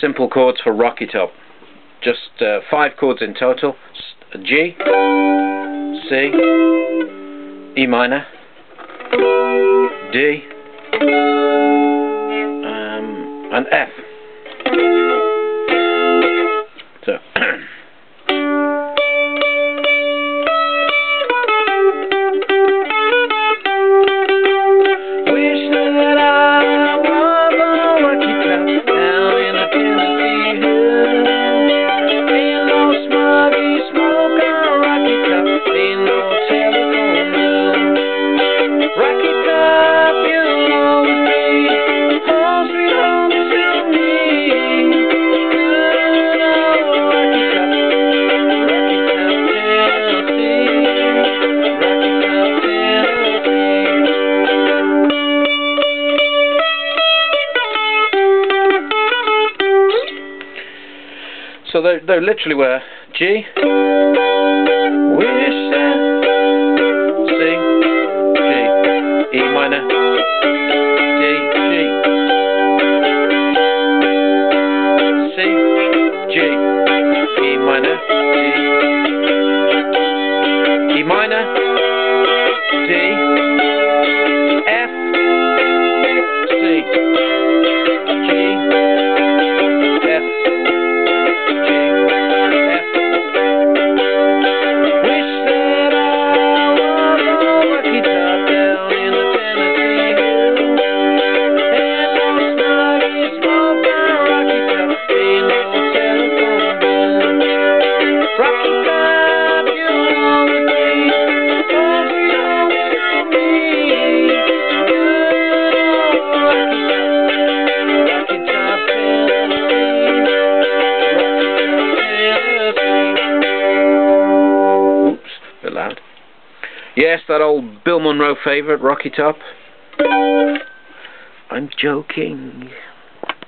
Simple chords for Rocky Top. Just uh, five chords in total. G, C, E minor, D, um, and F. So they they literally were G, wish C, G, E minor, D, G, C, G, E minor, D, E minor, loud. Yes, that old Bill Monroe favourite, Rocky Top. I'm joking.